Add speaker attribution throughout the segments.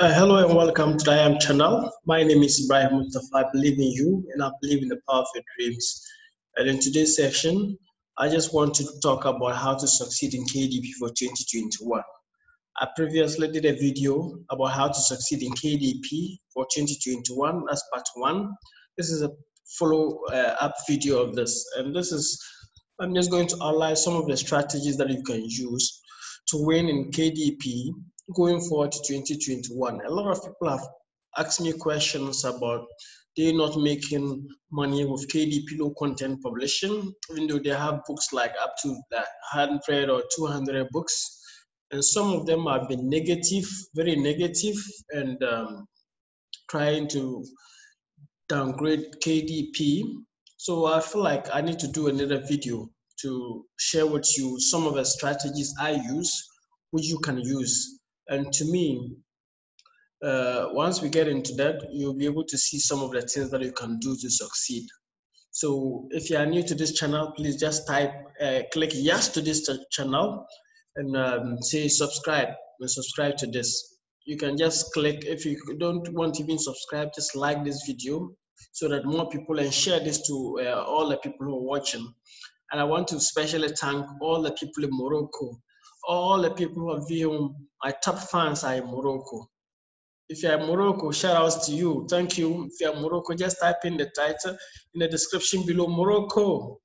Speaker 1: Uh, hello and welcome to the I Am channel. My name is Ibrahim Mustapha. I believe in you and I believe in the power of your dreams. And in today's session, I just want to talk about how to succeed in KDP for 2021. I previously did a video about how to succeed in KDP for 2021 as part one. This is a follow uh, up video of this. And this is, I'm just going to outline some of the strategies that you can use to win in KDP going forward to 2021. A lot of people have asked me questions about they're not making money with KDP low content publishing, even though they have books like up to 100 or 200 books. And some of them have been negative, very negative, and um, trying to downgrade KDP. So I feel like I need to do another video to share with you some of the strategies I use, which you can use and to me, uh, once we get into that, you'll be able to see some of the things that you can do to succeed. So if you are new to this channel, please just type, uh, click yes to this channel and um, say subscribe and subscribe to this. You can just click, if you don't want to even subscribe, just like this video so that more people and share this to uh, all the people who are watching. And I want to especially thank all the people in Morocco all the people who are viewing, my top fans are in Morocco. If you're in Morocco, shout outs to you. Thank you. If you're in Morocco, just type in the title in the description below Morocco.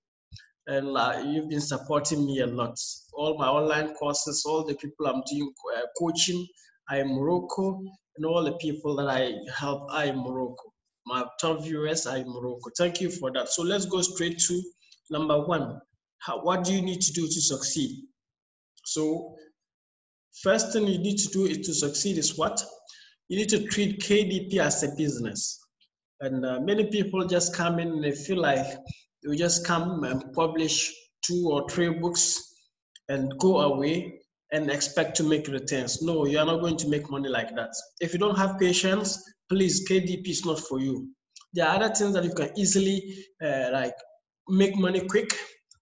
Speaker 1: And uh, you've been supporting me a lot. All my online courses, all the people I'm doing uh, coaching are in Morocco, and all the people that I help are in Morocco. My top viewers are in Morocco. Thank you for that. So let's go straight to number one. How, what do you need to do to succeed? So first thing you need to do is to succeed is what? You need to treat KDP as a business. And uh, many people just come in and they feel like they just come and publish two or three books and go away and expect to make returns. No, you are not going to make money like that. If you don't have patience, please, KDP is not for you. There are other things that you can easily uh, like make money quick,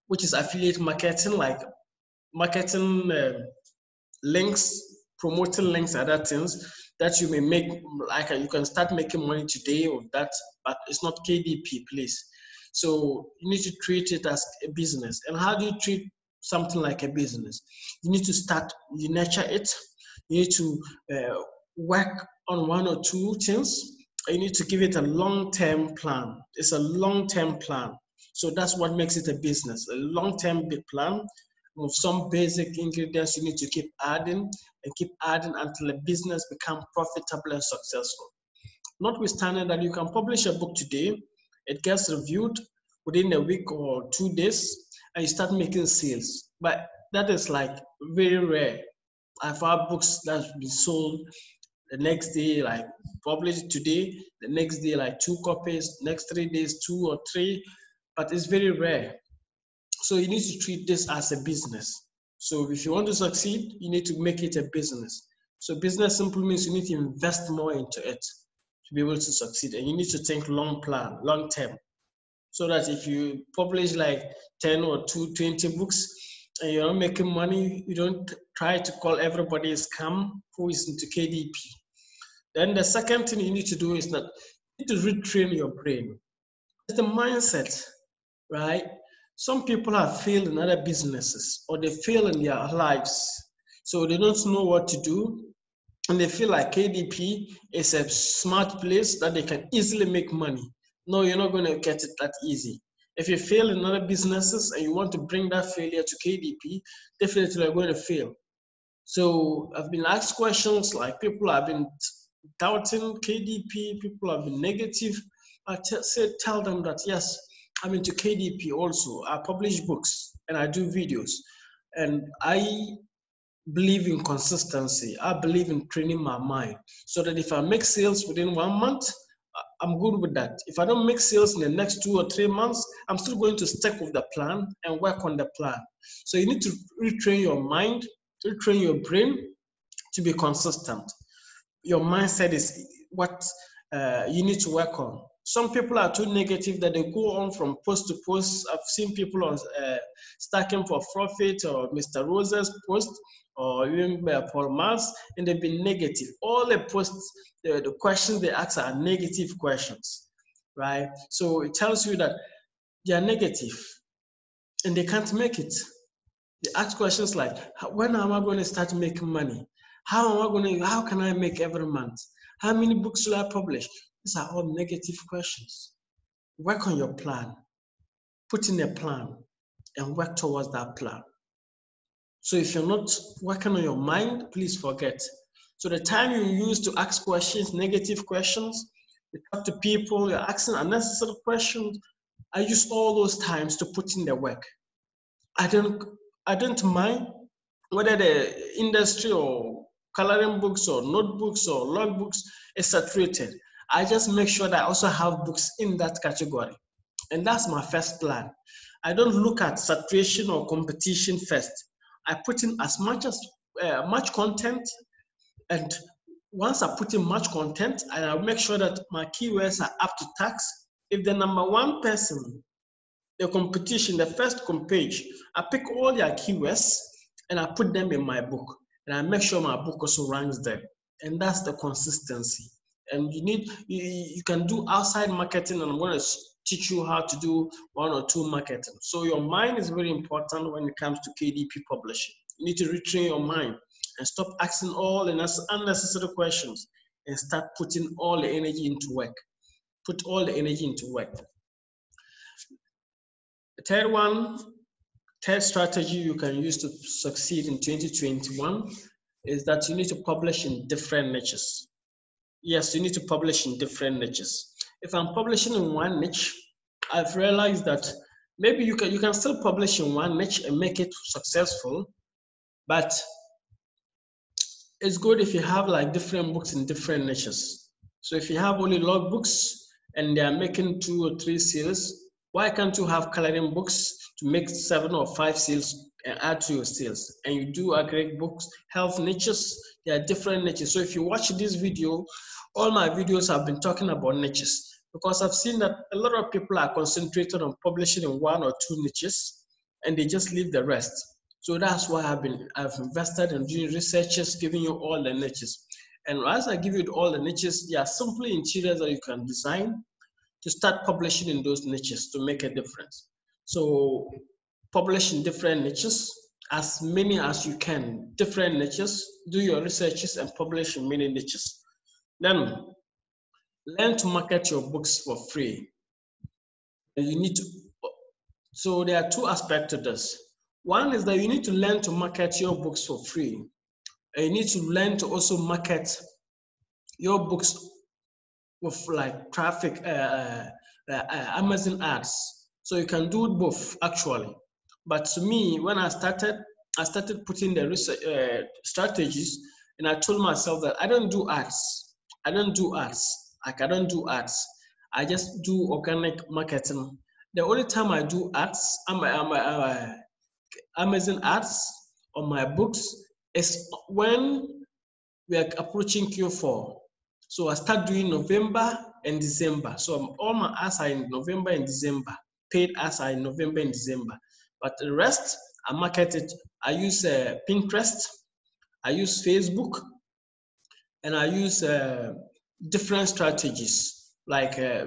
Speaker 1: which is affiliate marketing, like marketing uh, links, promoting links, other things that you may make, like you can start making money today of that, but it's not KDP, please. So you need to treat it as a business. And how do you treat something like a business? You need to start, you nurture it. You need to uh, work on one or two things. You need to give it a long-term plan. It's a long-term plan. So that's what makes it a business, a long-term big plan some basic ingredients you need to keep adding and keep adding until the business become profitable and successful. Notwithstanding that you can publish a book today, it gets reviewed within a week or two days, and you start making sales. But that is like very rare. I've had books that's been sold the next day, like published today, the next day, like two copies, next three days, two or three, but it's very rare. So you need to treat this as a business. So if you want to succeed, you need to make it a business. So business simply means you need to invest more into it to be able to succeed. And you need to think long plan, long term. So that if you publish like 10 or 2, 20 books and you're not making money, you don't try to call everybody a scam who is into KDP. Then the second thing you need to do is that you need to retrain your brain. It's the mindset, right? Some people have failed in other businesses or they fail in their lives. So they don't know what to do. And they feel like KDP is a smart place that they can easily make money. No, you're not going to get it that easy. If you fail in other businesses and you want to bring that failure to KDP, definitely you're going to fail. So I've been asked questions like people have been doubting KDP, people have been negative. I said, tell them that yes, I'm into KDP also. I publish books and I do videos. And I believe in consistency. I believe in training my mind so that if I make sales within one month, I'm good with that. If I don't make sales in the next two or three months, I'm still going to stick with the plan and work on the plan. So you need to retrain your mind, retrain your brain to be consistent. Your mindset is what uh, you need to work on. Some people are too negative that they go on from post to post. I've seen people on uh, Stacking for Profit or Mr. Rose's post or even by Paul Mars, and they've been negative. All the posts, the, the questions they ask are negative questions, right? So it tells you that they are negative and they can't make it. They ask questions like, when am I going to start making money? How am I going to, how can I make every month? How many books should I publish? These are all negative questions. Work on your plan. Put in a plan and work towards that plan. So if you're not working on your mind, please forget. So the time you use to ask questions, negative questions, you talk to people, you're asking unnecessary questions, I use all those times to put in the work. I don't I don't mind whether the industry or coloring books or notebooks or logbooks is saturated. I just make sure that I also have books in that category. And that's my first plan. I don't look at saturation or competition first. I put in as much as uh, much content, and once I put in much content, I make sure that my keywords are up to tax. If the number one person, the competition, the first page, I pick all their keywords and I put them in my book, and I make sure my book also ranks them. And that's the consistency. And you need you, you can do outside marketing, and I'm going to teach you how to do one or two marketing. So your mind is very important when it comes to KDP publishing. You need to retrain your mind and stop asking all unnecessary questions and start putting all the energy into work. Put all the energy into work. The third one, third strategy you can use to succeed in 2021 is that you need to publish in different niches. Yes, you need to publish in different niches if I'm publishing in one niche, I've realized that maybe you can you can still publish in one niche and make it successful, but it's good if you have like different books in different niches. So if you have only log books and they are making two or three sales, why can't you have coloring books to make seven or five sales and add to your sales? And you do aggregate books, health niches, there are different niches. So if you watch this video, all my videos have been talking about niches because I've seen that a lot of people are concentrated on publishing in one or two niches and they just leave the rest. So that's why I've been I've invested in doing researches, giving you all the niches. And as I give you all the niches, they are simply interiors that you can design to start publishing in those niches to make a difference. So publish in different niches, as many as you can, different niches, do your researches and publish in many niches. Then learn to market your books for free. You need to, so there are two aspects to this. One is that you need to learn to market your books for free. And you need to learn to also market your books with like traffic, uh, uh, uh, Amazon ads. So you can do both actually. But to me, when I started, I started putting the research, uh, strategies and I told myself that I don't do ads. I don't do ads. Like I don't do ads. I just do organic marketing. The only time I do ads, I'm, I'm, I'm, Amazon ads on my books is when we are approaching Q4. So I start doing November and December. So all my ads are in November and December. Paid ads are in November and December. But the rest, I market it. I use uh, Pinterest, I use Facebook, and I use uh, different strategies like uh,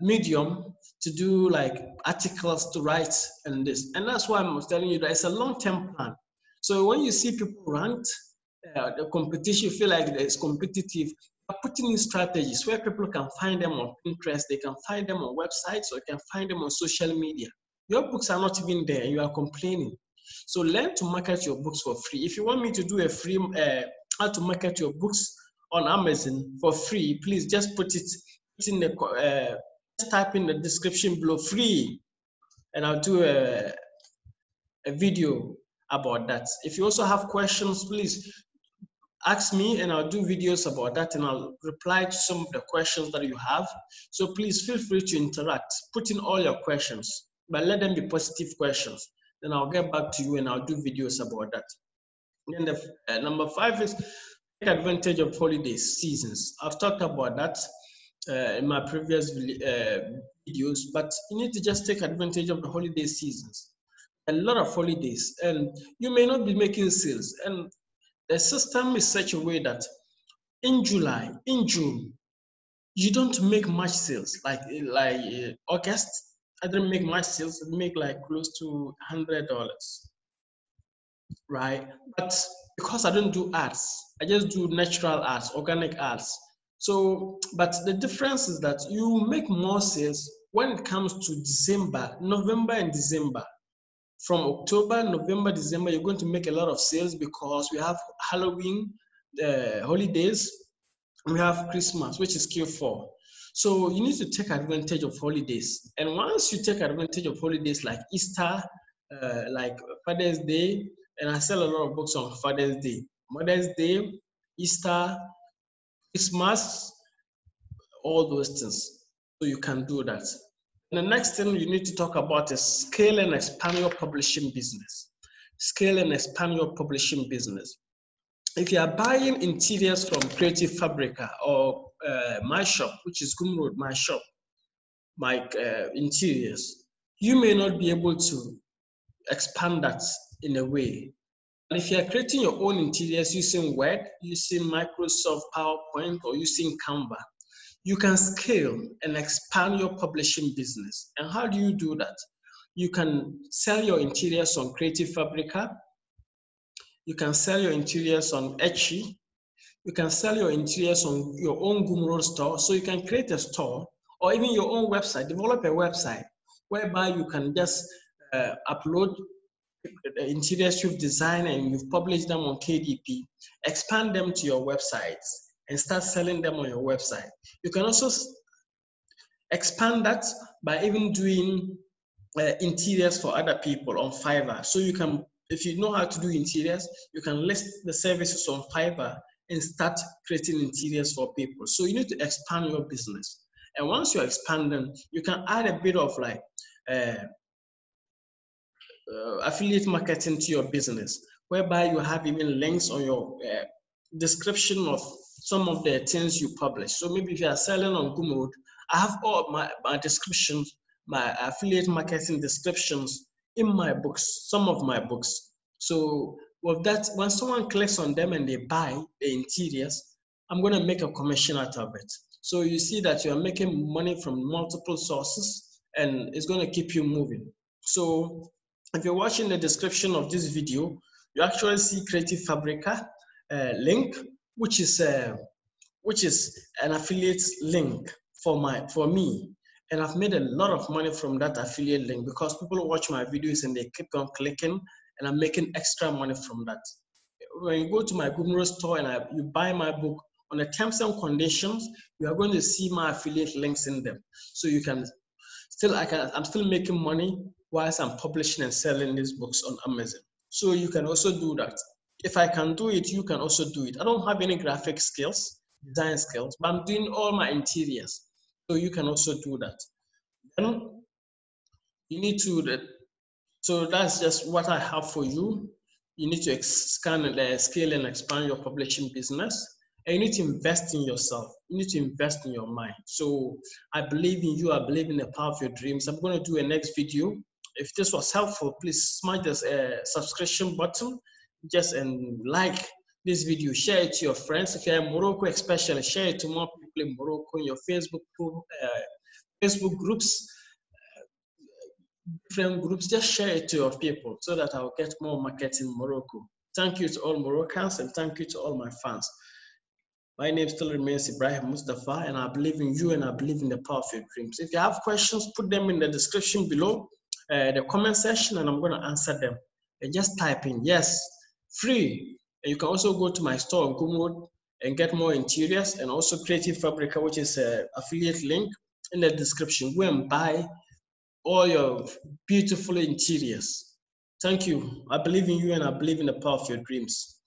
Speaker 1: medium to do like articles to write and this. And that's why i'm telling you that it's a long-term plan. So when you see people ranked uh, the competition feel like it's competitive putting in strategies where people can find them on pinterest they can find them on websites or can find them on social media. Your books are not even there and you are complaining. So learn to market your books for free. If you want me to do a free uh, how to market your books on Amazon for free, please just put it in the uh, just type in the description below free, and I'll do a a video about that. If you also have questions, please ask me and I'll do videos about that and I'll reply to some of the questions that you have. So please feel free to interact, put in all your questions, but let them be positive questions. Then I'll get back to you and I'll do videos about that. And the uh, number five is take advantage of holiday seasons. I've talked about that. uh, in my previous uh, videos, but you need to just take advantage of the holiday seasons. A lot of holidays, and you may not be making sales. And the system is such a way that in July, in June, you don't make much sales. Like like uh, August, I didn't make much sales. I make like close to hundred dollars, right? But because I don't do arts, I just do natural arts, organic arts. So, but the difference is that you make more sales when it comes to December, November, and December. From October, November, December, you're going to make a lot of sales because we have Halloween, uh, holidays, we have Christmas, which is Q4. So you need to take advantage of holidays. And once you take advantage of holidays like Easter, uh, like Father's Day, and I sell a lot of books on Father's Day, Mother's Day, Easter, Christmas, all those things. So you can do that. And the next thing you need to talk about is scale and expand your publishing business. Scale and expand your publishing business. If you are buying interiors from Creative Fabrica or uh, my shop, which is Gumroad, my shop, my uh, interiors, you may not be able to expand that in a way. And if you are creating your own interiors using Word, using Microsoft PowerPoint, or using Canva, you can scale and expand your publishing business. And how do you do that? You can sell your interiors on Creative Fabrica. You can sell your interiors on Etsy. You can sell your interiors on your own Gumroad store. So you can create a store or even your own website, develop a website whereby you can just uh, upload the interiors you've designed and you've published them on KDP, expand them to your websites and start selling them on your website. You can also expand that by even doing uh, interiors for other people on Fiverr. So you can, if you know how to do interiors, you can list the services on Fiverr and start creating interiors for people. So you need to expand your business. And once you expand them, you can add a bit of like uh, uh, affiliate marketing to your business, whereby you have even links on your uh, description of some of the things you publish. So maybe if you are selling on Gumroad, I have all my, my descriptions, my affiliate marketing descriptions in my books, some of my books. So with that, when someone clicks on them and they buy the interiors, I'm going to make a commission out of it. So you see that you are making money from multiple sources and it's going to keep you moving. So if you're watching the description of this video, you actually see Creative Fabrica uh, link, which is uh, which is an affiliate link for my for me, and I've made a lot of money from that affiliate link because people watch my videos and they keep on clicking, and I'm making extra money from that. When you go to my Gumroad store and I, you buy my book, on the terms and conditions, you are going to see my affiliate links in them, so you can still I can I'm still making money whilst I'm publishing and selling these books on Amazon. So you can also do that. If I can do it, you can also do it. I don't have any graphic skills, design skills, but I'm doing all my interiors. So you can also do that. Then you need to, so that's just what I have for you. You need to scan and uh, scale and expand your publishing business. And you need to invest in yourself. You need to invest in your mind. So I believe in you. I believe in the power of your dreams. I'm going to do a next video if this was helpful, please smash the uh, subscription button, just and like this video, share it to your friends. If you're in Morocco, especially share it to more people in Morocco in your Facebook group, uh, Facebook groups, uh, different groups. Just share it to your people so that I'll get more market in Morocco. Thank you to all Moroccans and thank you to all my fans. My name still remains Ibrahim Mustapha, and I believe in you and I believe in the power of your dreams. If you have questions, put them in the description below uh, the comment section and I'm going to answer them. And just type in yes, free. And you can also go to my store on Gumroad and get more interiors and also Creative Fabrica, which is an affiliate link in the description. Go and buy all your beautiful interiors. Thank you. I believe in you and I believe in the power of your dreams.